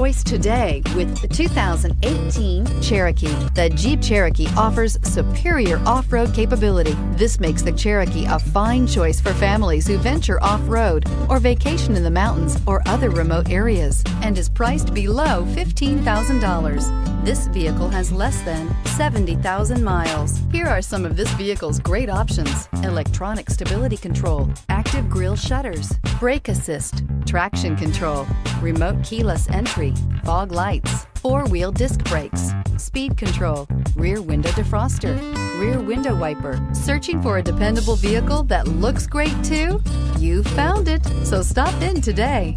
choice today with the 2018 Cherokee. The Jeep Cherokee offers superior off road capability. This makes the Cherokee a fine choice for families who venture off road or vacation in the mountains or other remote areas and is priced below $15,000. This vehicle has less than 70,000 miles. Here are some of this vehicle's great options electronic stability control, active grille shutters, brake assist, traction control, remote keyless entry, fog lights, four wheel disc brakes, speed control, rear window defroster, rear window wiper. Searching for a dependable vehicle that looks great too? You found it, so stop in today.